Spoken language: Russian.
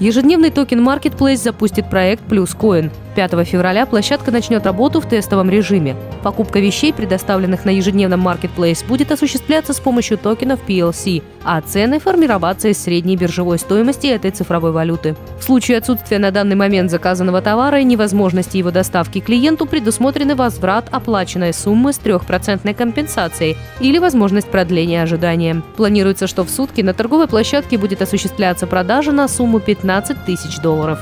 Ежедневный токен Marketplace запустит проект Plus Coin. 5 февраля площадка начнет работу в тестовом режиме. Покупка вещей, предоставленных на ежедневном Marketplace, будет осуществляться с помощью токенов PLC, а цены формироваться из средней биржевой стоимости этой цифровой валюты. В случае отсутствия на данный момент заказанного товара и невозможности его доставки клиенту предусмотрены возврат оплаченной суммы с 3% компенсацией или возможность продления ожидания. Планируется, что в сутки на торговой площадке будет осуществляться продажа на сумму 15 тысяч долларов.